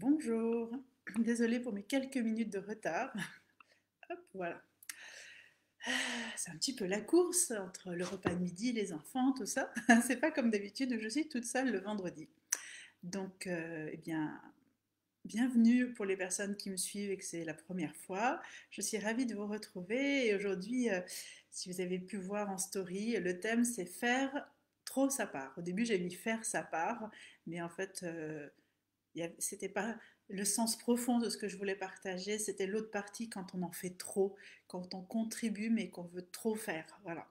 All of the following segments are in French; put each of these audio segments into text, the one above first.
Bonjour, désolée pour mes quelques minutes de retard. Hop, voilà. Ah, c'est un petit peu la course entre le repas de midi, les enfants, tout ça. C'est pas comme d'habitude, je suis toute seule le vendredi. Donc, euh, eh bien, bienvenue pour les personnes qui me suivent et que c'est la première fois. Je suis ravie de vous retrouver et aujourd'hui, euh, si vous avez pu voir en story, le thème c'est faire trop sa part. Au début, j'ai mis faire sa part, mais en fait, euh, c'était pas le sens profond de ce que je voulais partager, c'était l'autre partie quand on en fait trop, quand on contribue mais qu'on veut trop faire. Voilà.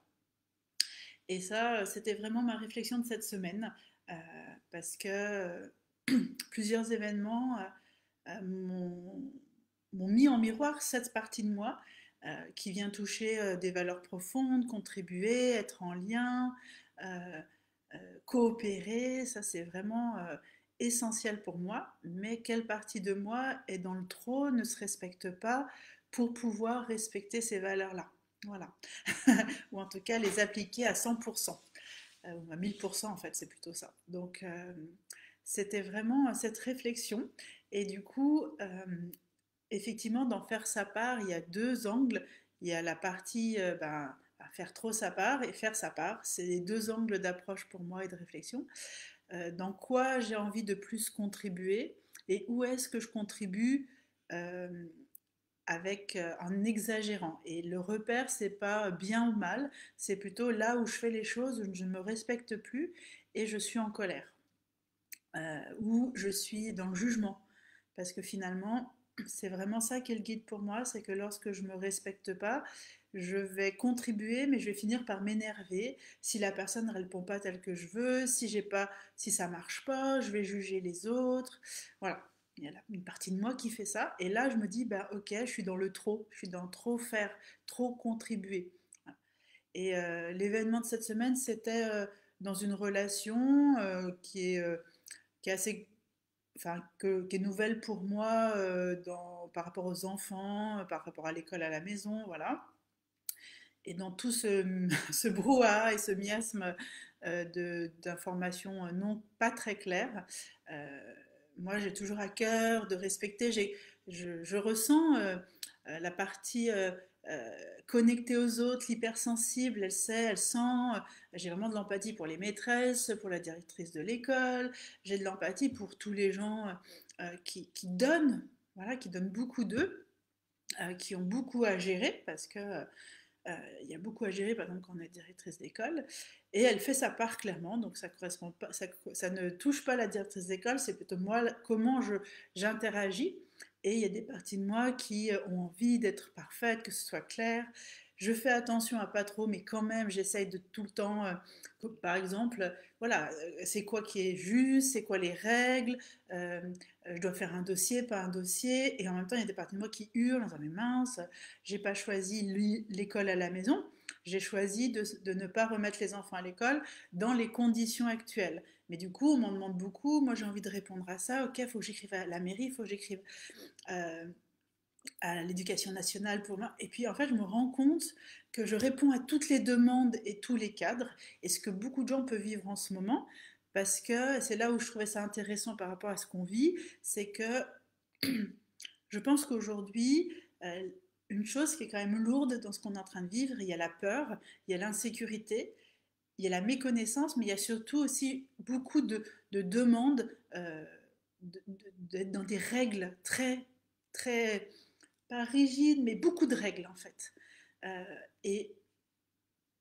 Et ça, c'était vraiment ma réflexion de cette semaine, euh, parce que euh, plusieurs événements euh, m'ont mis en miroir cette partie de moi qui vient toucher des valeurs profondes, contribuer, être en lien, coopérer. Ça, c'est vraiment essentiel pour moi, mais quelle partie de moi est dans le trop, ne se respecte pas pour pouvoir respecter ces valeurs-là. Voilà. ou en tout cas les appliquer à 100%. Euh, à 1000% en fait, c'est plutôt ça. Donc euh, c'était vraiment cette réflexion. Et du coup, euh, effectivement, d'en faire sa part, il y a deux angles. Il y a la partie ben, faire trop sa part et faire sa part. C'est les deux angles d'approche pour moi et de réflexion. Euh, dans quoi j'ai envie de plus contribuer et où est-ce que je contribue euh, avec euh, en exagérant. Et le repère, c'est pas bien ou mal, c'est plutôt là où je fais les choses où je ne me respecte plus et je suis en colère, où je suis dans le jugement, parce que finalement, c'est vraiment ça qui est le guide pour moi, c'est que lorsque je me respecte pas, je vais contribuer, mais je vais finir par m'énerver. Si la personne ne répond pas tel que je veux, si j'ai pas, si ça marche pas, je vais juger les autres. Voilà, il y a une partie de moi qui fait ça. Et là, je me dis, bah ok, je suis dans le trop, je suis dans trop faire, trop contribuer. Et euh, l'événement de cette semaine, c'était euh, dans une relation euh, qui est qui est assez Enfin, que, qui est nouvelle pour moi dans, par rapport aux enfants, par rapport à l'école à la maison, voilà. Et dans tout ce, ce brouhaha et ce miasme euh, d'informations non pas très claires, euh, moi j'ai toujours à cœur de respecter, je, je, ressens euh, la partie connectée aux autres, l'hypersensible, elle sait, elle sent, j'ai vraiment de l'empathie pour les maîtresses, pour la directrice de l'école, j'ai de l'empathie pour tous les gens qui, qui, donnent, voilà, qui donnent beaucoup d'eux, qui ont beaucoup à gérer parce que euh, il y a beaucoup à gérer, par exemple, quand on est directrice d'école, et elle fait sa part clairement, donc ça, ça, ne touche pas la directrice d'école, c'est plutôt moi, comment j'interagis, et il y a des parties de moi qui ont envie d'être parfaites, que ce soit clair, je fais attention à pas trop, mais quand même, j'essaye de tout le temps, euh, par exemple, voilà, euh, c'est quoi qui est juste, c'est quoi les règles, euh, je dois faire un dossier, pas un dossier, et en même temps, il y a des parties de moi qui hurlent en disant, mais mince, j'ai pas choisi l'école à la maison, j'ai choisi de, ne pas remettre les enfants à l'école dans les conditions actuelles. Mais du coup, on m'en demande beaucoup, moi j'ai envie de répondre à ça, ok, il faut que j'écrive à la mairie, il faut que j'écrive à l'éducation nationale pour moi. Et puis en fait, je me rends compte que je réponds à toutes les demandes et tous les cadres, et ce que beaucoup de gens peuvent vivre en ce moment, parce que c'est là où je trouvais ça intéressant par rapport à ce qu'on vit, c'est que je pense qu'aujourd'hui, euh, une chose qui est quand même lourde dans ce qu'on est en train de vivre, il y a la peur, il y a l'insécurité, il y a la méconnaissance, mais il y a surtout aussi beaucoup de, demandes euh, dans des règles très, très pas rigide, mais beaucoup de règles en fait. Euh, et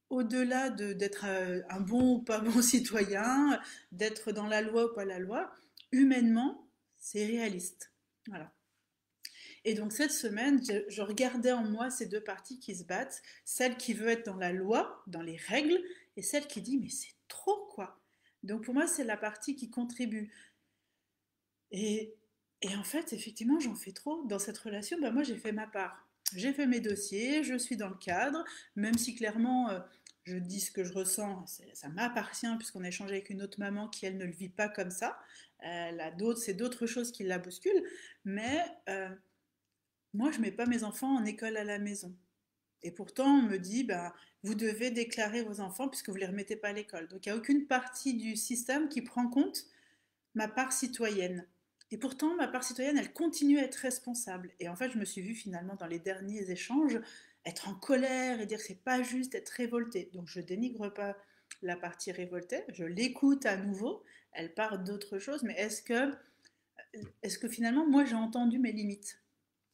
au-delà d'être euh, un bon ou pas bon citoyen, d'être dans la loi ou pas la loi, humainement, c'est réaliste. Voilà. Et donc cette semaine, je, regardais en moi ces deux parties qui se battent, celle qui veut être dans la loi, dans les règles, et celle qui dit mais c'est trop quoi. Donc pour moi, c'est la partie qui contribue. Et et en fait, effectivement, j'en fais trop. Dans cette relation, bah, moi, j'ai fait ma part. J'ai fait mes dossiers, je suis dans le cadre, même si clairement, euh, je dis ce que je ressens, ça m'appartient, puisqu'on a échangé avec une autre maman qui, elle, ne le vit pas comme ça. A d'autres, c'est d'autres choses qui la bousculent. Mais euh, moi, je ne mets pas mes enfants en école à la maison. Et pourtant, on me dit, bah, vous devez déclarer vos enfants puisque vous ne les remettez pas à l'école. Donc, il n'y a aucune partie du système qui prend compte ma part citoyenne. Et pourtant, ma part citoyenne, elle continue à être responsable. Et en fait, je me suis vue finalement dans les derniers échanges être en colère et dire que c'est pas juste, être révoltée. Donc je dénigre pas la partie révoltée, je l'écoute à nouveau, elle part d'autre chose, mais est-ce que, que finalement moi j'ai entendu mes limites?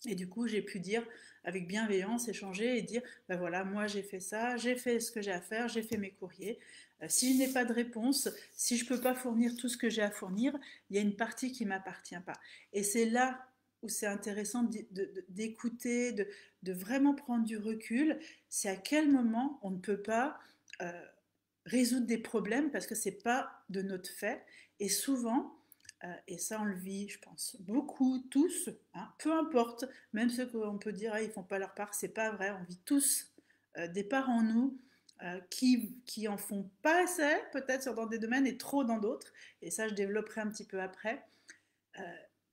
Et du coup j'ai pu dire avec bienveillance, échanger et dire, ben voilà, moi j'ai fait ça, j'ai fait ce que j'ai à faire, j'ai fait mes courriers, si je n'ai pas de réponse, si je ne peux pas fournir tout ce que j'ai à fournir, il y a une partie qui ne m'appartient pas. Et c'est là où c'est intéressant d'écouter, de, vraiment prendre du recul. C'est à quel moment on ne peut pas euh, résoudre des problèmes parce que ce n'est pas de notre fait. Et souvent, euh, et ça on le vit, je pense, beaucoup, tous, hein, peu importe, même ceux qu'on peut dire, ah, ils font pas leur part, c'est pas vrai, on vit tous des parts en nous euh, qui, qui en font pas assez, peut-être dans des domaines et trop dans d'autres. Et ça, je développerai un petit peu après. Euh,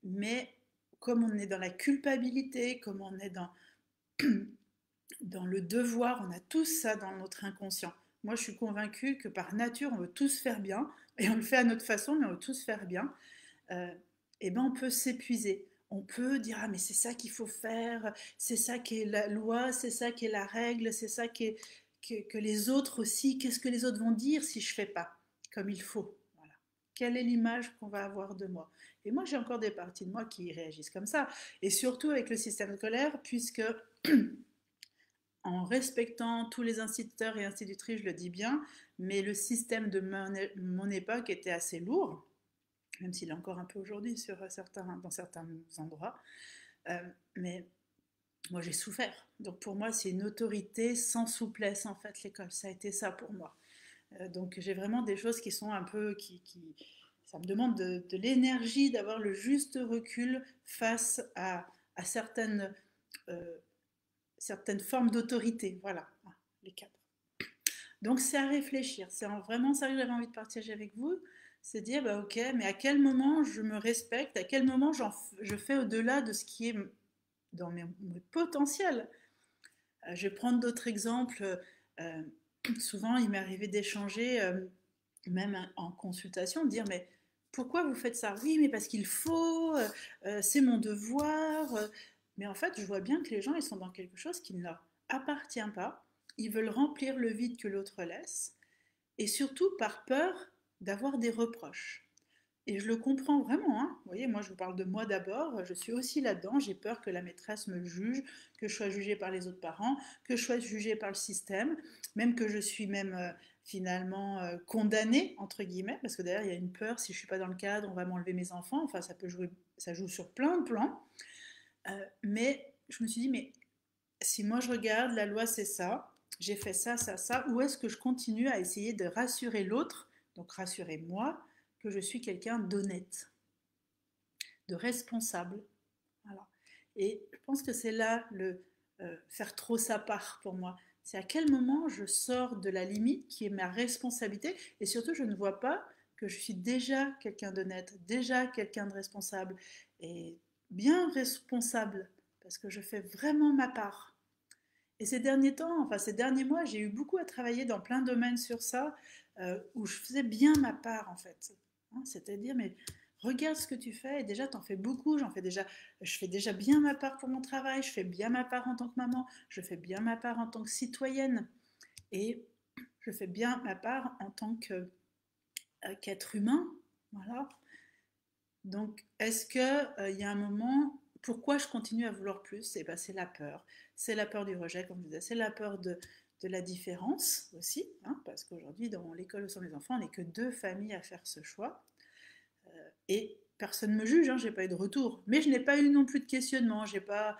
mais comme on est dans la culpabilité, comme on est dans, dans le devoir, on a tous ça dans notre inconscient. Moi, je suis convaincue que par nature, on veut tous faire bien, et on le fait à notre façon, mais on veut tous faire bien. Euh, et ben, on peut s'épuiser. On peut dire ah mais c'est ça qu'il faut faire, c'est ça qui est la loi, c'est ça qui est la règle, c'est ça qui est que, les autres aussi, qu'est-ce que les autres vont dire si je fais pas comme il faut? Quelle est l'image qu'on va avoir de moi? Et moi, j'ai encore des parties de moi qui réagissent comme ça. Et surtout avec le système scolaire, puisque en respectant tous les instituteurs et institutrices, je le dis bien, mais le système de mon, époque était assez lourd, même s'il est encore un peu aujourd'hui certains, dans certains endroits. Euh, mais moi j'ai souffert. Donc pour moi, c'est une autorité sans souplesse en fait l'école. Ça a été ça pour moi. Euh, donc j'ai vraiment des choses qui sont un peu qui, ça me demande de, l'énergie, d'avoir le juste recul face à, certaines euh, certaines formes d'autorité. Voilà, les cadres. Donc c'est à réfléchir. C'est vraiment ça que j'avais envie de partager avec vous. C'est dire, bah, ok, mais à quel moment je me respecte, à quel moment je fais au-delà de ce qui est dans mes, potentiels. Euh, je vais prendre d'autres exemples. Euh, souvent, il m'est arrivé d'échanger, euh, même en consultation, de dire mais pourquoi vous faites ça? Oui, mais parce qu'il faut, c'est mon devoir. Mais en fait, je vois bien que les gens, ils sont dans quelque chose qui ne leur appartient pas. Ils veulent remplir le vide que l'autre laisse, et surtout par peur d'avoir des reproches. Et je le comprends vraiment. Hein. Vous voyez, moi, je vous parle de moi d'abord. Je suis aussi là-dedans. J'ai peur que la maîtresse me juge, que je sois jugée par les autres parents, que je sois jugée par le système, même que je suis même euh, finalement euh, condamnée, entre guillemets, parce que d'ailleurs, il y a une peur, si je ne suis pas dans le cadre, on va m'enlever mes enfants. Enfin, ça peut jouer, ça joue sur plein de plans. Euh, mais je me suis dit, mais si moi je regarde, la loi c'est ça, j'ai fait ça, ça, ça, où est-ce que je continue à essayer de rassurer l'autre, donc rassurer moi, que je suis quelqu'un d'honnête, de responsable. Et je pense que c'est là le euh, faire trop sa part pour moi. C'est à quel moment je sors de la limite qui est ma responsabilité et surtout je ne vois pas que je suis déjà quelqu'un d'honnête, déjà quelqu'un de responsable et bien responsable parce que je fais vraiment ma part. Et ces derniers temps, enfin ces derniers mois, j'ai eu beaucoup à travailler dans plein de domaines sur ça, euh, où je faisais bien ma part en fait. Hein, c'est-à-dire, mais regarde ce que tu fais, et déjà, tu en fais beaucoup, j'en fais déjà, je fais déjà bien ma part pour mon travail, je fais bien ma part en tant que maman, je fais bien ma part en tant que citoyenne, et je fais bien ma part en tant euh, qu'être humain. Voilà. Donc, est-ce euh, il y a un moment, pourquoi je continue à vouloir plus? Eh ben, C'est la peur. C'est la peur du rejet, comme je disais, c'est la peur de, de la différence aussi, hein, parce qu'aujourd'hui, dans l'école où sont les enfants, on n'est que deux familles à faire ce choix. Euh, et personne ne me juge, hein, j'ai pas eu de retour. Mais je n'ai pas eu non plus de questionnement. Pas...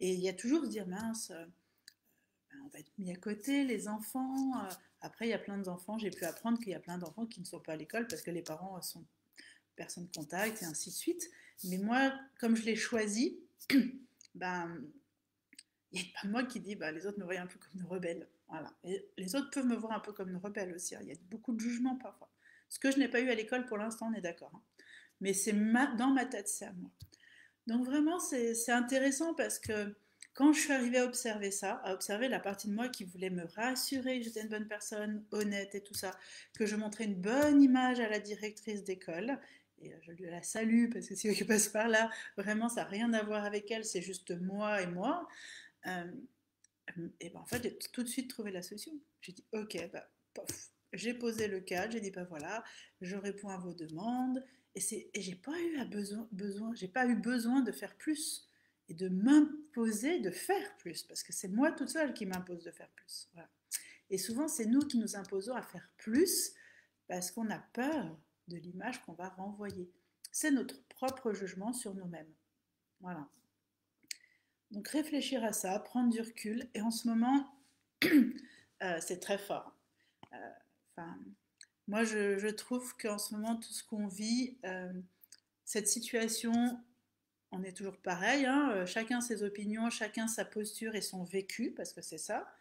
Et il y a toujours se dire, mince, euh, ben, on va être mis à côté, les enfants. Euh. après, il y a plein d'enfants, j'ai pu apprendre qu'il y a plein d'enfants qui ne sont pas à l'école parce que les parents sont personne de contact et ainsi de suite. Mais moi, comme je l'ai choisi, ben, il n'y a pas moi qui dis, bah, les autres me voient un peu comme une rebelle. Les autres peuvent me voir un peu comme une rebelle aussi. Hein. Il y a beaucoup de jugements parfois. Ce que je n'ai pas eu à l'école pour l'instant, on est d'accord. Hein. Mais c'est dans ma tête, c'est à moi. Donc vraiment, c'est intéressant parce que quand je suis arrivée à observer ça, à observer la partie de moi qui voulait me rassurer que j'étais une bonne personne, honnête et tout ça, que je montrais une bonne image à la directrice d'école, et je lui la salue parce que si elle passe par là, vraiment ça n'a rien à voir avec elle, c'est juste moi et moi. Et ben en fait, j'ai tout de suite trouvé la solution. J'ai dit ok, bah, pof, j'ai posé le cadre, j'ai dit bah voilà, je réponds à vos demandes et et j'ai pas eu besoin besoin, j'ai pas eu besoin de faire plus et de m'imposer de faire plus parce que c'est moi toute seule qui m'impose de faire plus. Et souvent c'est nous qui nous imposons à faire plus parce qu'on a peur de l'image qu'on va renvoyer. C'est notre propre jugement sur nous-mêmes. Voilà. Donc réfléchir à ça, prendre du recul et en ce moment euh, c'est très fort. Euh, moi, je, trouve qu'en ce moment, tout ce qu'on vit, euh, cette situation, on est toujours pareil. Hein, chacun ses opinions, chacun sa posture et son vécu, parce que c'est ça.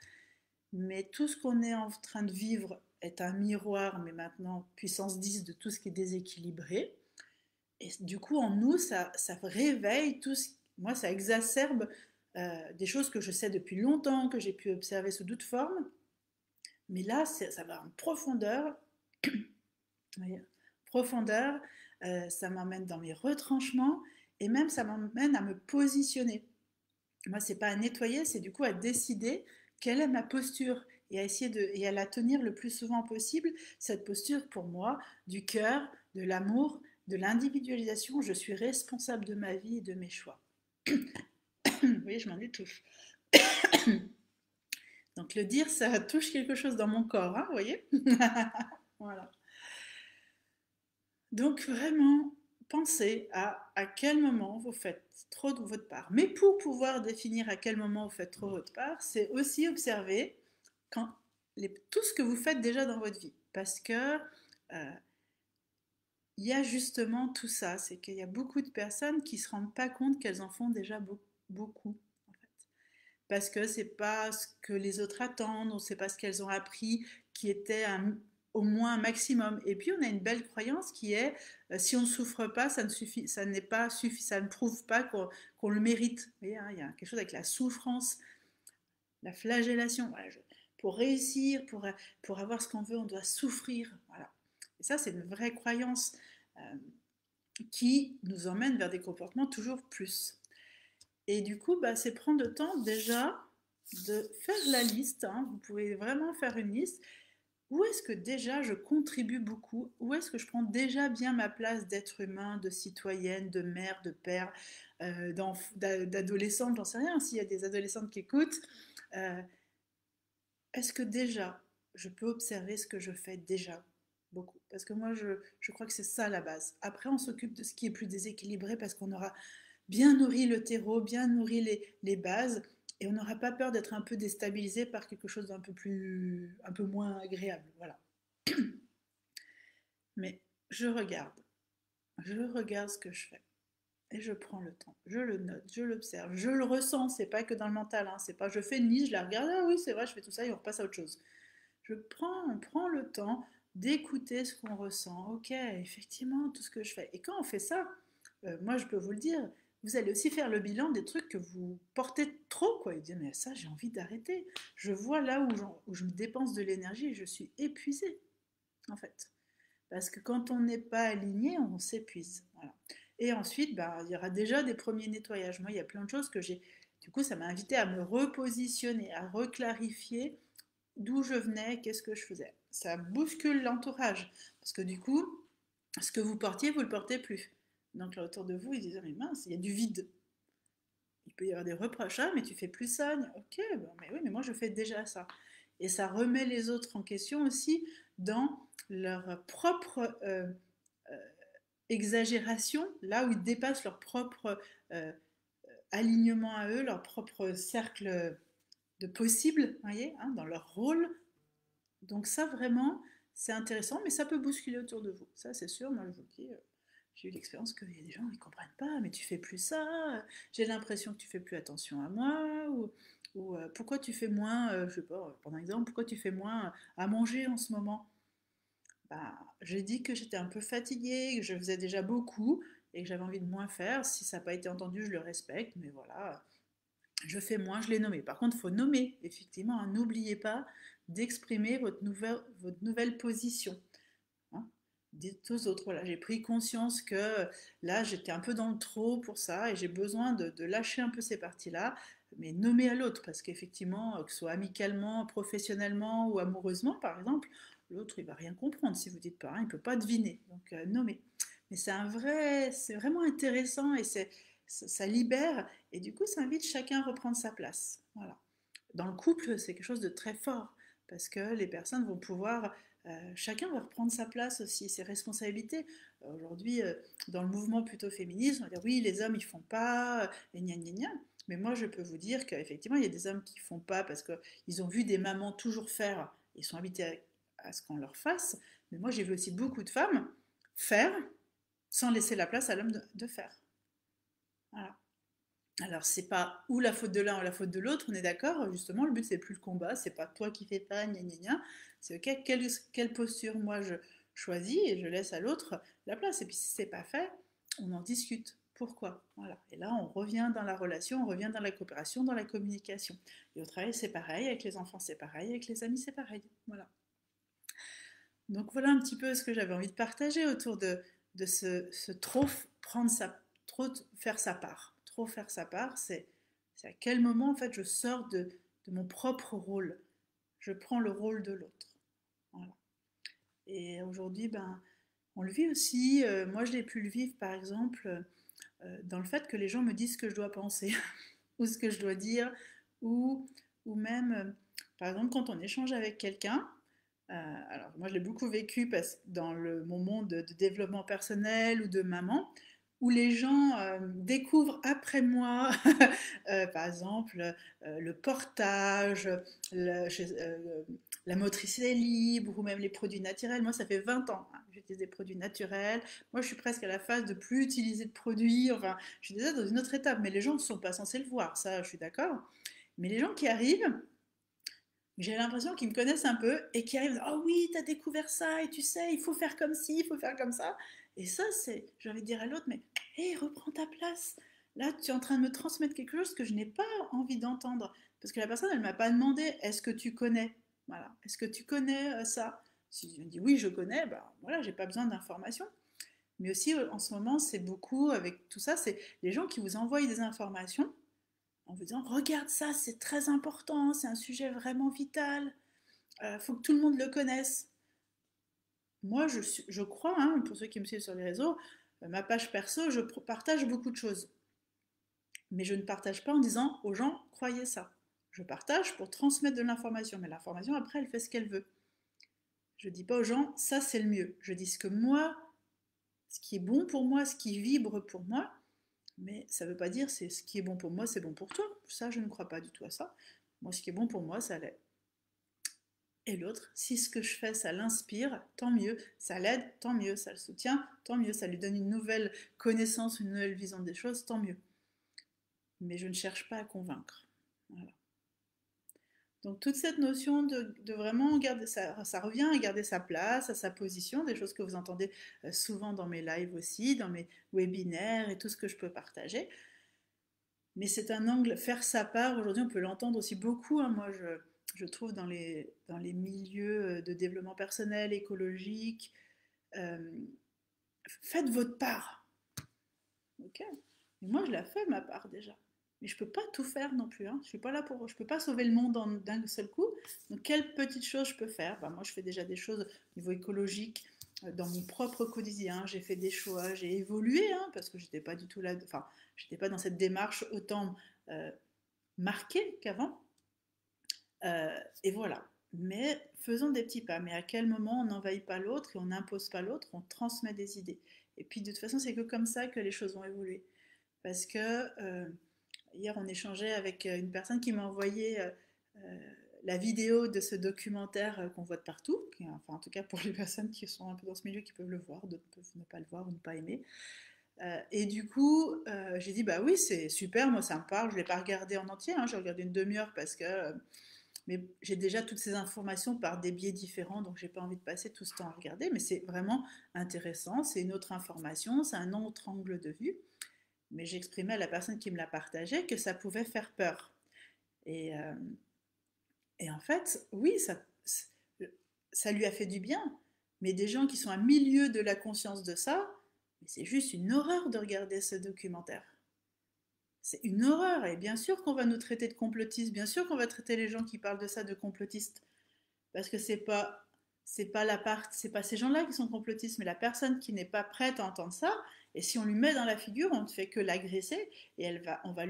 Mais tout ce qu'on est en train de vivre est un miroir, mais maintenant puissance 10 de tout ce qui est déséquilibré. Et du coup, en nous, ça, ça réveille tout ce... Moi, ça exacerbe euh, des choses que je sais depuis longtemps, que j'ai pu observer sous d'autres formes. Mais là, ça va en profondeur profondeur, euh, ça m'emmène dans mes retranchements et même ça m'emmène à me positionner. Moi, c'est pas à nettoyer, c'est du coup à décider quelle est ma posture et à essayer de et à la tenir le plus souvent possible. Cette posture pour moi du cœur, de l'amour, de l'individualisation. Je suis responsable de ma vie et de mes choix. oui, je m'en étouffe. Donc le dire, ça touche quelque chose dans mon corps, hein, vous voyez Voilà. Donc vraiment, pensez à à quel moment vous faites trop de votre part. Mais pour pouvoir définir à quel moment vous faites trop de votre part, c'est aussi observer tout ce que vous faites déjà dans votre vie. Parce que euh, il y a justement tout ça, c'est qu'il y a beaucoup de personnes qui ne se rendent pas compte qu'elles en font déjà beaucoup. Parce que c'est pas ce que les autres attendent, ou c'est pas ce qu'elles ont appris qui était au moins un maximum. Et puis on a une belle croyance qui est euh, si on ne souffre pas, ça ne suffit, ça pas ça ne prouve pas qu'on le mérite. Hein, il y a quelque chose avec la souffrance, la flagellation. pour réussir, pour, pour avoir ce qu'on veut, on doit souffrir. Voilà. Ça, c'est une vraie croyance euh, qui nous emmène vers des comportements toujours plus. Et du coup, bah, c'est prendre le temps déjà de faire la liste. Hein. Vous pouvez vraiment faire une liste où est-ce que déjà je contribue beaucoup? Où est-ce que je prends déjà bien ma place d'être humain, de citoyenne, de mère, de père, euh, d'adolescente? J'en sais rien s'il y a des adolescentes qui écoutent. Euh, est-ce que déjà je peux observer ce que je fais déjà? Beaucoup Parce que moi, je, crois que c'est ça la base. Après, on s'occupe de ce qui est plus déséquilibré parce qu'on aura bien nourri le terreau, bien nourri les, bases et on n'aura pas peur d'être un peu déstabilisé par quelque chose d'un peu plus, un peu moins agréable. Voilà. Mais je regarde, je regarde ce que je fais et je prends le temps, je le note, je l'observe, je le ressens. C'est pas que dans le mental, hein, c'est pas je fais une liste, je la regarde, ah oui c'est vrai, je fais tout ça et on repasse à autre chose. Je prends, on le temps d'écouter ce qu'on ressent. Ok, effectivement, tout ce que je fais. Et quand on fait ça, euh, moi je peux vous le dire, vous allez aussi faire le bilan des trucs que vous portez trop, quoi. Et dire, mais ça, j'ai envie d'arrêter. Je vois là où, je me dépense de l'énergie et je suis épuisée, en fait. Parce que quand on n'est pas aligné, on s'épuise. Voilà. Et ensuite, bah, il y aura déjà des premiers nettoyages. Moi, il y a plein de choses que j'ai. Du coup, ça m'a invité à me repositionner, à reclarifier d'où je venais, qu'est-ce que je faisais. Ça bouscule l'entourage. Parce que du coup, ce que vous portiez, vous ne le portez plus. Donc là, autour de vous, ils disent Mais mince, il y a du vide. Il peut y avoir des reproches Ah, mais tu fais plus ça. Ok, mais oui, mais moi je fais déjà ça. Et ça remet les autres en question aussi dans leur propre euh, euh, exagération, là où ils dépassent leur propre euh, alignement à eux, leur propre cercle de possible, voyez, hein, dans leur rôle. Donc ça vraiment, c'est intéressant, mais ça peut bousculer autour de vous. Ça, c'est sûr, moi je vous dis j'ai eu l'expérience qu'il y a des gens qui ne comprennent pas, mais tu fais plus ça, j'ai l'impression que tu fais plus attention à moi, ou, euh, pourquoi tu fais moins, euh, je sais pas, par exemple, pourquoi tu fais moins à manger en ce moment? Bah, J'ai dit que j'étais un peu fatiguée, que je faisais déjà beaucoup et que j'avais envie de moins faire. Si ça n'a pas été entendu, je le respecte, mais voilà, je fais moins, je l'ai nommé. Par contre, il faut nommer, effectivement, hein, n'oubliez pas d'exprimer votre nouvelle, votre nouvelle position. aux autres. Voilà, j'ai pris conscience que là, j'étais un peu dans le trop pour ça et j'ai besoin de, lâcher un peu ces parties-là, mais nommer à l'autre, parce qu'effectivement, que ce soit amicalement, professionnellement ou amoureusement, par exemple, l'autre, il va rien comprendre si vous dites pas, hein, il peut pas deviner. Donc, euh, nommer. Mais c'est un vrai, c'est vraiment intéressant et c'est, ça libère et du coup, ça invite chacun à reprendre sa place. Voilà. Dans le couple, c'est quelque chose de très fort parce que les personnes vont pouvoir euh, chacun va reprendre sa place aussi, ses responsabilités. Euh, aujourd'hui, euh, dans le mouvement plutôt féministe, on va dire oui, les hommes ils font pas, et gna gna gna. Mais moi, je peux vous dire qu'effectivement, il y a des hommes qui font pas parce qu'ils ont vu des mamans toujours faire, ils sont habités à, ce qu'on leur fasse. Mais moi, j'ai vu aussi beaucoup de femmes faire sans laisser la place à l'homme de, faire. Alors, c'est pas ou la faute de l'un ou la faute de l'autre, on est d'accord. Justement, le but, c'est plus le combat, c'est pas toi qui fais pas, gna gna gna. C'est quelle, posture moi je choisis et je laisse à l'autre la place. Et puis, si c'est pas fait, on en discute. Pourquoi? Voilà. Et là, on revient dans la relation, on revient dans la coopération, dans la communication. Et au travail, c'est pareil, avec les enfants, c'est pareil, avec les amis, c'est pareil. Voilà. Donc, voilà un petit peu ce que j'avais envie de partager autour de, ce trop prendre sa, trop faire sa part trop faire sa part, c'est à quel moment en fait je sors de, mon propre rôle. Je prends le rôle de l'autre. Et aujourd'hui, ben, on le vit aussi. Euh, moi, je l'ai pu le vivre, par exemple, euh, dans le fait que les gens me disent ce que je dois penser, ou ce que je dois dire, ou, ou même, euh, par exemple, quand on échange avec quelqu'un, alors moi je l'ai beaucoup vécu parce, dans le, mon monde de, de développement personnel ou de maman, où les gens euh, découvrent après moi, euh, par exemple, euh, le portage, la motricité libre ou même les produits naturels. Moi, ça fait 20 ans hein, que j'utilise des produits naturels. Moi, je suis presque à la phase de plus utiliser de produits. Enfin, je suis déjà dans une autre étape, mais les gens ne sont pas censés le voir, ça, je suis d'accord. Mais les gens qui arrivent, j'ai l'impression qu'ils me connaissent un peu et qui arrivent, oh oui, tu as découvert ça et tu sais, il faut faire comme ci, il faut faire comme ça. Et ça, c'est, j'ai envie de dire à l'autre, mais hé, reprends ta place. Là, tu es en train de me transmettre quelque chose que je n'ai pas envie d'entendre. Parce que la personne, elle ne m'a pas demandé, est-ce que tu connais? Voilà. Est-ce que tu connais euh, ça? Si je dis oui, je connais, ben voilà, j'ai pas besoin d'informations. Mais aussi, euh, en ce moment, c'est beaucoup avec tout ça, c'est les gens qui vous envoient des informations en vous disant, regarde ça, c'est très important, c'est un sujet vraiment vital, il euh, faut que tout le monde le connaisse moi, je, crois, hein, pour ceux qui me suivent sur les réseaux, euh, ma page perso, je partage beaucoup de choses. Mais je ne partage pas en disant aux gens, croyez ça. Je partage pour transmettre de l'information, mais l'information, après, elle fait ce qu'elle veut. Je ne dis pas aux gens, ça c'est le mieux. Je dis ce que moi, ce qui est bon pour moi, ce qui vibre pour moi, mais ça ne veut pas dire c'est ce qui est bon pour moi, c'est bon pour toi. Ça, je ne crois pas du tout à ça. Moi, ce qui est bon pour moi, ça l'est et l'autre, si ce que je fais, ça l'inspire, tant mieux, ça l'aide, tant mieux, ça le soutient, tant mieux, ça lui donne une nouvelle connaissance, une nouvelle vision des choses, tant mieux. Mais je ne cherche pas à convaincre. Donc toute cette notion de, vraiment garder, ça, ça, revient à garder sa place, à sa position, des choses que vous entendez euh, souvent dans mes lives aussi, dans mes webinaires et tout ce que je peux partager. Mais c'est un angle, faire sa part, aujourd'hui on peut l'entendre aussi beaucoup, hein. moi je je trouve, dans les, dans les milieux euh, de développement personnel, écologique. Euh, faites votre part. Ok Mais moi, je la fais, ma part, déjà. Mais je ne peux pas tout faire non plus. Hein. Je suis peux pas sauver le monde d'un seul coup. Donc, quelles petites choses je peux faire? Ben, Moi, je fais déjà des choses au niveau écologique euh, dans mon propre quotidien, j'ai fait des choix, j'ai évolué, hein, parce que j'étais pas du tout là, enfin, pas dans cette démarche autant marquée qu'avant. Euh, et voilà. Mais faisons des petits pas. Mais à quel moment on n'envahit pas l'autre et on n'impose pas l'autre, on transmet des idées. Et puis de toute façon, c'est que comme ça que les choses vont évoluer. Parce que euh, hier, on échangeait avec euh, une personne qui m'a envoyé la vidéo de ce documentaire qu'on voit de partout. enfin, en tout cas, pour les personnes qui sont un peu dans ce milieu, qui peuvent le voir, d'autres peuvent ne pas le voir ou ne pas aimer. et du coup, j'ai dit, bah oui, c'est super, moi ça me parle, je ne l'ai pas regardé en entier, hein, j'ai regardé une demi-heure parce que mais j'ai déjà toutes ces informations par des biais différents, donc j'ai pas envie de passer tout ce temps à regarder, mais c'est vraiment intéressant, c'est une autre information, c'est un autre angle de vue. Mais j'exprimais à la personne qui me l'a partagé que ça pouvait faire peur. Et, euh, en fait, oui, ça, ça lui a fait du bien, Mais des gens qui sont à milieu de la conscience de ça, c'est juste une horreur de regarder ce documentaire. C'est une horreur. Et bien sûr qu'on va nous traiter de complotistes, bien sûr qu'on va traiter les gens qui parlent de ça de complotistes. Parce que c'est pas c'est pas la part, c'est pas ces gens-là qui sont complotistes, mais la personne qui n'est pas prête à entendre ça. Et si on lui met dans la figure, on ne fait que l'agresser et elle va, on va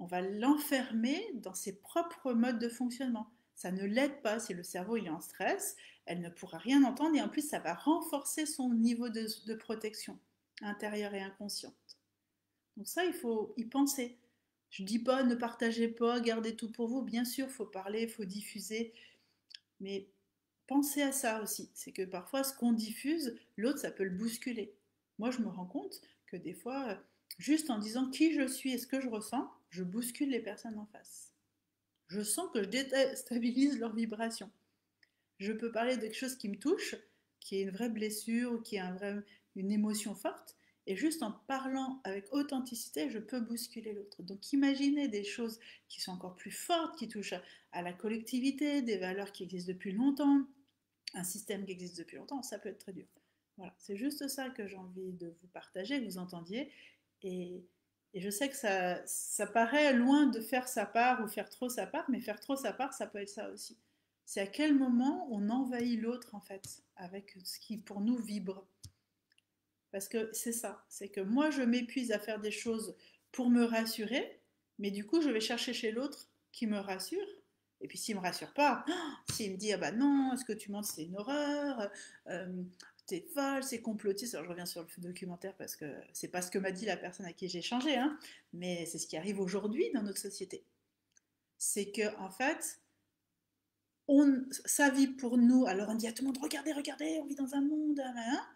on va l'enfermer dans ses propres modes de fonctionnement. Ça ne l'aide pas si le cerveau il est en stress, elle ne pourra rien entendre et en plus ça va renforcer son niveau de protection intérieure et inconsciente. Donc ça, il faut y penser. Je dis pas ne partagez pas, gardez tout pour vous. Bien sûr, faut parler, faut diffuser, mais pensez à ça aussi. C'est que parfois, ce qu'on diffuse, l'autre, ça peut le bousculer. Moi, je me rends compte que des fois, juste en disant qui je suis et ce que je ressens, je bouscule les personnes en face. Je sens que je déstabilise leur vibration. Je peux parler de quelque chose qui me touche, qui est une vraie blessure, qui est une émotion forte, et juste en parlant avec authenticité, je peux bousculer l'autre. Donc imaginez des choses qui sont encore plus fortes, qui touchent à, la collectivité, des valeurs qui existent depuis longtemps, un système qui existe depuis longtemps, ça peut être très dur. Voilà, c'est juste ça que j'ai envie de vous partager, que vous entendiez. Et, je sais que ça, ça paraît loin de faire sa part ou faire trop sa part, mais faire trop sa part, ça peut être ça aussi. C'est à quel moment on envahit l'autre, en fait, avec ce qui pour nous vibre. Parce que c'est ça, c'est que moi je m'épuise à faire des choses pour me rassurer, mais du coup je vais chercher chez l'autre qui me rassure. Et puis s'il me rassure pas, s'il me dit ah bah non, ce que tu montres c'est une horreur, euh, t'es folle, c'est complotiste. Alors je reviens sur le documentaire parce que c'est pas ce que m'a dit la personne à qui j'ai échangé, hein, mais c'est ce qui arrive aujourd'hui dans notre société. C'est que en fait, on, ça vit pour nous. Alors on dit à tout le monde regardez, regardez, on vit dans un monde. Hein, hein,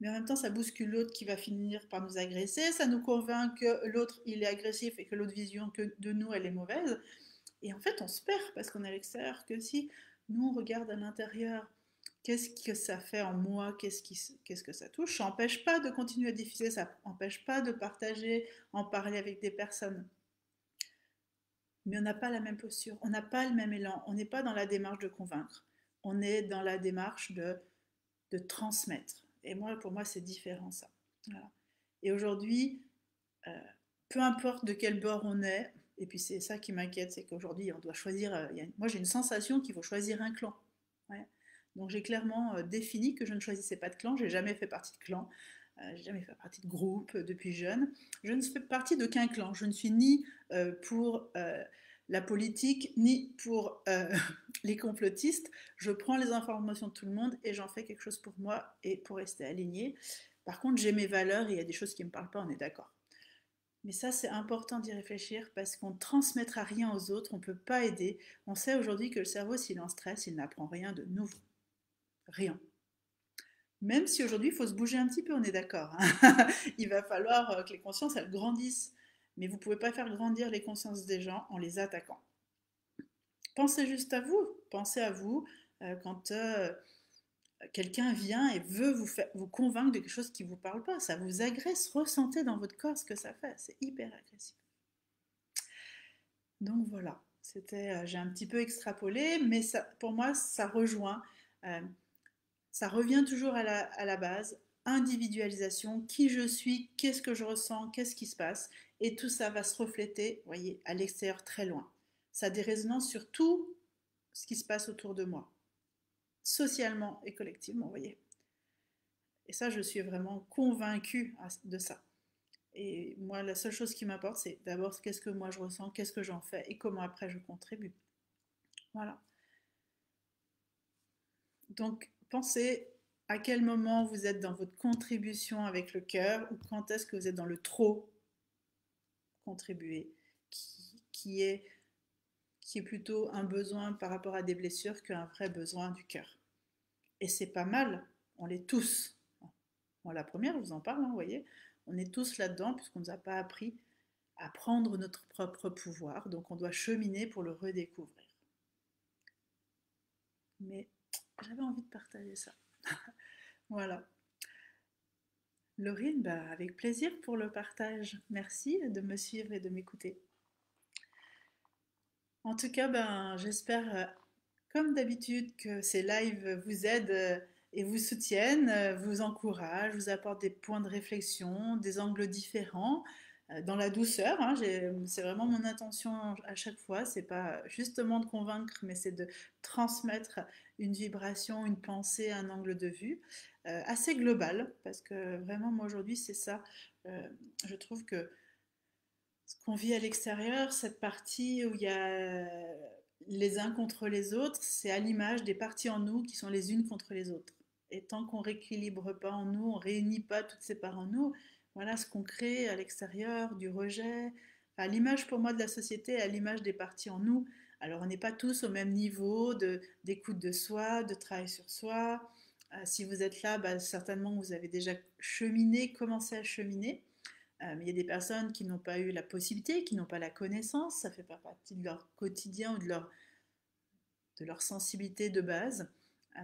mais en même temps, ça bouscule l'autre qui va finir par nous agresser, ça nous convainc que l'autre, il est agressif et que l'autre vision que de nous, elle est mauvaise. Et en fait, on se perd parce qu'on est à l'extérieur, que si nous, on regarde à l'intérieur, qu'est-ce que ça fait en moi, qu'est-ce, qui, qu'est-ce que ça touche, ça n'empêche pas de continuer à diffuser, ça n'empêche pas de partager, en parler avec des personnes. Mais on n'a pas la même posture, on n'a pas le même élan, on n'est pas dans la démarche de convaincre, on est dans la démarche de, de transmettre. Et moi, pour moi, c'est différent ça. Et aujourd'hui, euh, peu importe de quel bord on est, et puis c'est ça qui m'inquiète, c'est qu'aujourd'hui, on doit choisir. Euh, moi, j'ai une sensation qu'il faut choisir un clan. Donc, j'ai clairement euh, défini que je ne choisissais pas de clan. J'ai jamais fait partie de clan. j'ai jamais fait partie de groupe depuis jeune. Je ne fais partie d'aucun clan. Je ne suis ni pour la politique ni pour euh, les complotistes. Je prends les informations de tout le monde et j'en fais quelque chose pour moi et pour rester aligné. Par contre, j'ai mes valeurs il y a des choses qui ne me parlent pas, on est d'accord. Mais ça, c'est important d'y réfléchir parce qu'on ne transmettra rien aux autres, on ne peut pas aider. On sait aujourd'hui que le cerveau, s'il en stress, il n'apprend rien de nouveau. Rien. Même si aujourd'hui, il faut se bouger un petit peu, on est d'accord. Hein. il va falloir euh, que les consciences, elles grandissent mais vous ne pouvez pas faire grandir les consciences des gens en les attaquant. Pensez juste à vous, pensez à vous euh, quand euh, quelqu'un vient et veut vous, vous convaincre de quelque chose qui ne vous parle pas, ça vous agresse, ressentez dans votre corps ce que ça fait, c'est hyper agressif. Donc voilà, c'était, euh, j'ai un petit peu extrapolé, mais pour moi, ça rejoint, ça revient toujours à la base, individualisation, qui je suis, qu'est-ce que je ressens, qu'est-ce qui se passe, et tout ça va se refléter, voyez, à l'extérieur très loin. Ça a des résonances sur tout ce qui se passe autour de moi, socialement et collectivement, voyez. Et ça, je suis vraiment convaincue de ça. Et moi, la seule chose qui m'importe, c'est d'abord qu'est-ce que moi je ressens, qu'est-ce que j'en fais et comment après je contribue. Voilà. Donc, pensez à quel moment vous êtes dans votre contribution avec le cœur ou quand est-ce que vous êtes dans le trop contribuer, qui, est, plutôt un besoin par rapport à des blessures qu'un vrai besoin du cœur? Et c'est pas mal, on l'est tous. Moi, la première, je vous en parle, hein, vous voyez, on est tous là-dedans puisqu'on ne nous a pas appris à prendre notre propre pouvoir, donc on doit cheminer pour le redécouvrir. Mais j'avais envie de partager ça. voilà. Laurine, bah, avec plaisir pour le partage. Merci de me suivre et de m'écouter. En tout cas, ben, j'espère, euh, comme d'habitude, que ces lives vous aident euh, et vous soutiennent, euh, vous encouragent, vous apportent des points de réflexion, des angles différents, dans la douceur. Hein, c'est vraiment mon intention à chaque fois. C'est pas justement de convaincre, mais c'est de transmettre une vibration, une pensée, un angle de vue euh, assez global, parce que vraiment moi aujourd'hui c'est ça. je trouve que ce qu'on vit à l'extérieur, cette partie où il y a les uns contre les autres, c'est à l'image des parties en nous qui sont les unes contre les autres. Et tant qu'on rééquilibre pas en nous, on réunit pas toutes ces parts en nous, voilà ce qu'on crée à l'extérieur, du rejet, à l'image pour moi de la société, à l'image des parties en nous. Alors on n'est pas tous au même niveau d'écoute de, soi, de travail sur soi. Euh, si vous êtes là, bah, certainement vous avez déjà cheminé, commencé à cheminer. Euh, mais il y a des personnes qui n'ont pas eu la possibilité, qui n'ont pas la connaissance, ça fait pas partie de leur quotidien ou de leur, de leur sensibilité de base. Euh,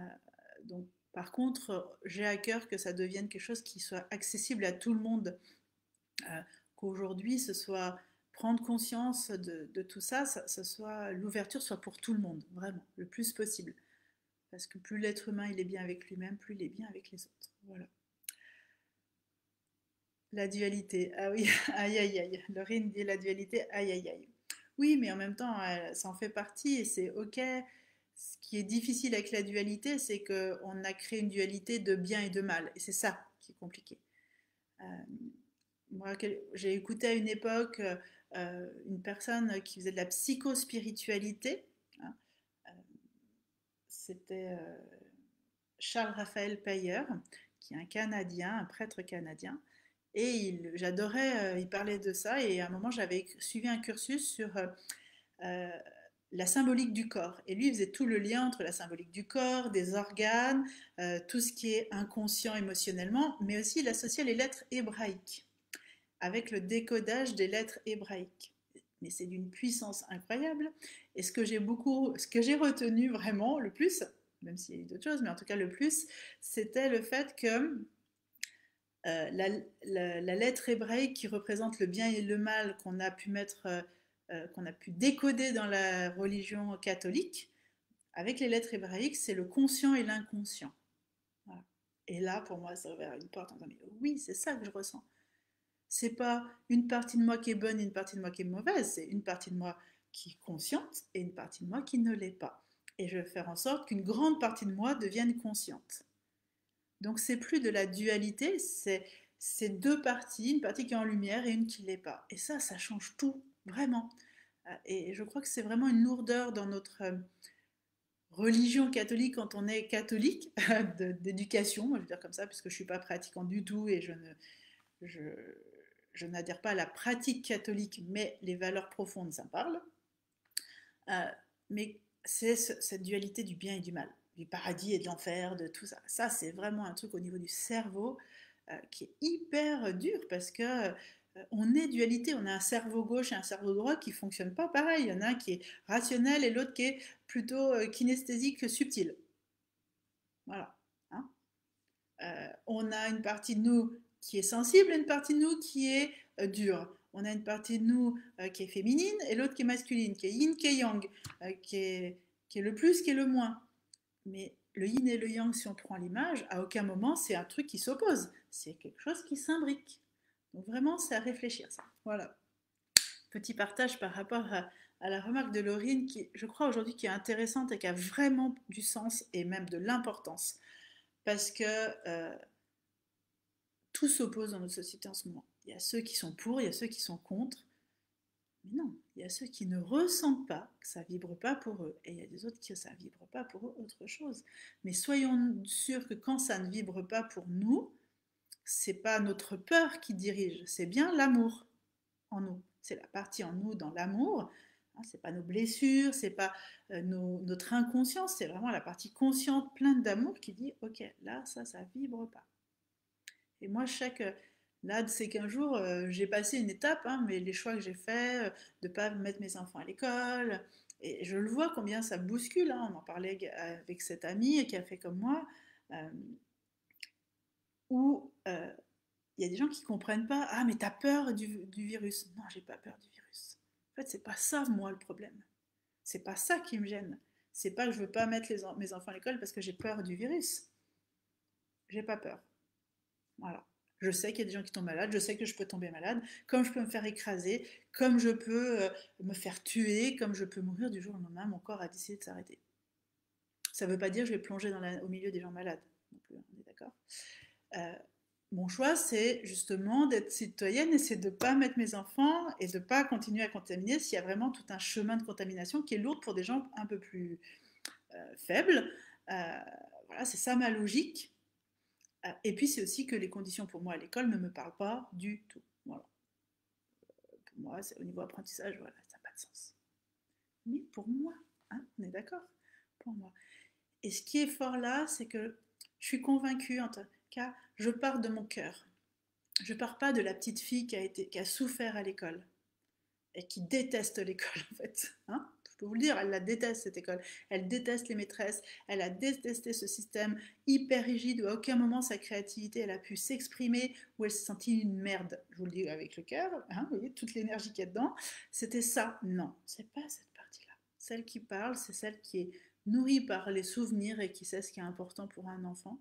donc, par contre, j'ai à cœur que ça devienne quelque chose qui soit accessible à tout le monde, euh, qu'aujourd'hui ce soit prendre conscience de, tout ça, ça, soit l'ouverture soit pour tout le monde, vraiment, le plus possible. Parce que plus l'être humain est bien avec lui-même, plus il est bien avec les autres. Voilà. La dualité. Ah oui, aïe aïe aïe. Laurine dit la dualité, aïe aïe aïe. Oui, mais en même temps, ça en fait partie et c'est ok. Ce qui est difficile avec la dualité, c'est qu'on a créé une dualité de bien et de mal. Et c'est ça qui est compliqué. Euh, moi, j'ai écouté à une époque euh, une personne qui faisait de la psychospiritualité. Hein. Euh, c'était Charles Raphaël Payer, qui est un Canadien, un prêtre canadien. Et j'adorais, euh, il parlait de ça. Et à un moment, j'avais suivi un cursus sur euh, euh, la symbolique du corps. Et lui, faisait tout le lien entre la symbolique du corps, des organes, tout ce qui est inconscient émotionnellement, mais aussi il associait les lettres hébraïques avec le décodage des lettres hébraïques. Mais c'est d'une puissance incroyable. Et ce que j'ai beaucoup, ce que j'ai retenu vraiment le plus, même s'il y a eu d'autres choses, mais en tout cas le plus, c'était le fait que euh, la, lettre hébraïque qui représente le bien et le mal qu'on a pu mettre, euh, euh, qu'on a pu décoder dans la religion catholique, avec les lettres hébraïques, c'est le conscient et l'inconscient. Et là, pour moi, ça ouvert une porte en disant, oui, c'est ça que je ressens. C'est pas une partie de moi qui est bonne et une partie de moi qui est mauvaise, c'est une partie de moi qui est consciente et une partie de moi qui ne l'est pas. Et je vais faire en sorte qu'une grande partie de moi devienne consciente. Donc c'est plus de la dualité, c'est deux parties, une partie qui est en lumière et une qui ne l'est pas. Et ça, ça change tout, vraiment. Euh, et je crois que c'est vraiment une lourdeur dans notre euh, religion catholique quand on est catholique, d'éducation, je veux dire comme ça, puisque je ne suis pas pratiquant du tout et je n'adhère pas à la pratique catholique, mais les valeurs profondes, ça parle. Euh, mais c'est cette dualité du bien et du mal du paradis et de l'enfer, de tout ça. Ça, c'est vraiment un truc au niveau du cerveau qui est hyper dur parce que on est dualité, on a un cerveau gauche et un cerveau droit qui fonctionnent pas pareil. Il y en a un qui est rationnel et l'autre qui est plutôt euh, kinesthésique, subtil. Voilà. Hein. on a une partie de nous qui est sensible et une partie de nous qui est dure. On a une partie de nous qui est féminine et l'autre qui est masculine, qui est yin, qui est yang, qui est le plus, qui est le moins. Mais le yin et le yang, si on prend l'image, à aucun moment c'est un truc qui s'oppose. C'est quelque chose qui s'imbrique. Donc vraiment, c'est à réfléchir ça. Voilà. Petit partage par rapport à, la remarque de Laurine qui, je crois aujourd'hui, qui est intéressante et qui a vraiment du sens et même de l'importance. Parce que euh, tout s'oppose dans notre société en ce moment. Il y a ceux qui sont pour, il y a ceux qui sont contre. Mais non, il y a ceux qui ne ressentent pas, que ça vibre pas pour eux, et il y a des autres qui ça vibre pas pour eux autre chose. Mais soyons sûrs que quand ça ne vibre pas pour nous, c'est pas notre peur qui dirige, c'est bien l'amour en nous. C'est la partie en nous dans l'amour. Hein, c'est pas nos blessures, c'est pas euh, notre inconscience, c'est vraiment la partie consciente pleine d'amour qui dit ok là ça ça vibre pas. Et moi chaque Là, c'est qu'un jour, euh, j'ai passé une étape, hein, mais les choix que j'ai faits, euh, de pas mettre mes enfants à l'école, et je le vois combien ça bouscule. Hein. on en parlait avec cette amie qui a fait comme moi, où il y a des gens qui ne comprennent pas Ah, mais tu as peur du, virus. Non, j'ai pas peur du virus. En fait, c'est pas ça, moi, le problème. C'est pas ça qui me gêne. C'est pas que je veux pas mettre mes enfants à l'école parce que j'ai peur du virus. j'ai pas peur. Voilà. Je sais qu'il y a des gens qui tombent malades, je sais que je peux tomber malade, comme je peux me faire écraser, comme je peux euh, me faire tuer, comme je peux mourir du jour au lendemain, mon corps a décidé de s'arrêter. Ça ne veut pas dire que je vais plonger dans au milieu des gens malades, non plus, on est d'accord euh, Mon choix, c'est justement d'être citoyenne et c'est de ne pas mettre mes enfants et de ne pas continuer à contaminer s'il y a vraiment tout un chemin de contamination qui est lourd pour des gens un peu plus euh, faibles. voilà, c'est ça ma logique. Euh, et puis c'est aussi que les conditions pour moi à l'école ne me parlent pas du tout. Voilà. Euh, pour moi, c'est au niveau apprentissage, voilà, ça n'a pas de sens. Mais pour moi, hein, on est d'accord? Pour moi. Et ce qui est fort là, c'est que je suis convaincue, je pars de mon cœur. Je pars pas de la petite fille qui a, été, qui a souffert à l'école et qui déteste l'école, en fait. Hein vous le dire, elle la déteste cette école, elle déteste les maîtresses, elle a détesté ce système hyper rigide où à aucun moment sa créativité elle a pu s'exprimer, où elle s'est sentie une merde. Je vous le dis avec le cœur, hein, vous voyez toute l'énergie qu'il y a dedans. C'était ça. Non, c'est pas cette partie-là. Celle qui parle, c'est celle qui est nourrie par les souvenirs et qui sait ce qui est important pour un enfant.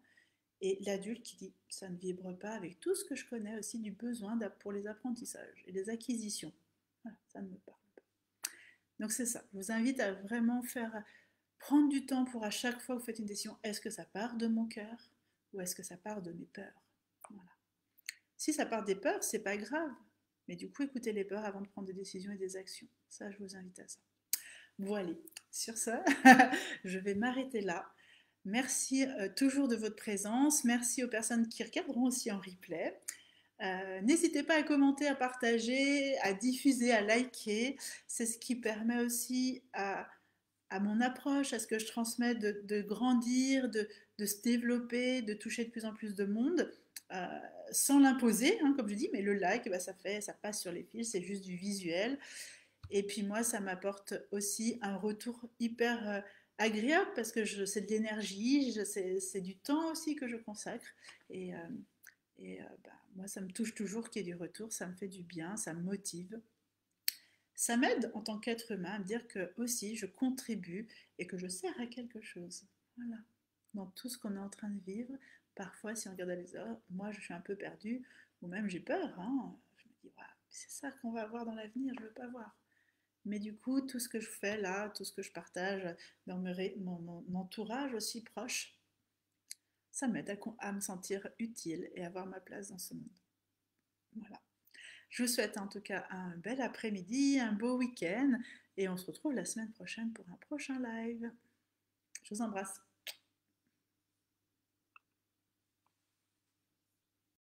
Et l'adulte qui dit ça ne vibre pas avec tout ce que je connais aussi du besoin pour les apprentissages et les acquisitions. Ça ne me parle. Donc c'est ça. Je vous invite à vraiment faire prendre du temps pour à chaque fois que vous faites une décision, est-ce que ça part de mon cœur ou est-ce que ça part de mes peurs? Si ça part des peurs, c'est pas grave. Mais du coup, écoutez les peurs avant de prendre des décisions et des actions. Ça, je vous invite à ça. Voilà. Sur ça, je vais m'arrêter là. Merci euh, toujours de votre présence. Merci aux personnes qui regarderont aussi en replay. Euh, n'hésitez pas à commenter, à partager, à diffuser, à liker. C'est ce qui permet aussi à, mon approche, à ce que je transmets, de, grandir, de, se développer, de toucher de plus en plus de monde, euh, sans l'imposer, hein, comme je dis, mais le like, bah, ça, fait, ça passe sur les fils, c'est juste du visuel. Et puis moi, ça m'apporte aussi un retour hyper agréable parce que c'est de l'énergie, c'est du temps aussi que je consacre. Et, et bah, moi, ça me touche toujours qu'il y ait du retour, ça me fait du bien, ça me motive. Ça m'aide en tant qu'être humain à me dire que aussi je contribue et que je sers à quelque chose. Voilà. Dans tout ce qu'on est en train de vivre, parfois si on regarde les heures, moi je suis un peu perdue, ou même j'ai peur. Hein. Je me dis, c'est ça qu'on va voir dans l'avenir, je ne veux pas voir. Mais du coup, tout ce que je fais là, tout ce que je partage dans mon entourage aussi proche, ça m'aide à, me sentir utile et avoir ma place dans ce monde. Voilà. Je vous souhaite en tout cas un bel après-midi, un beau week-end et on se retrouve la semaine prochaine pour un prochain live. Je vous embrasse.